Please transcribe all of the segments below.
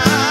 shine.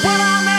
What I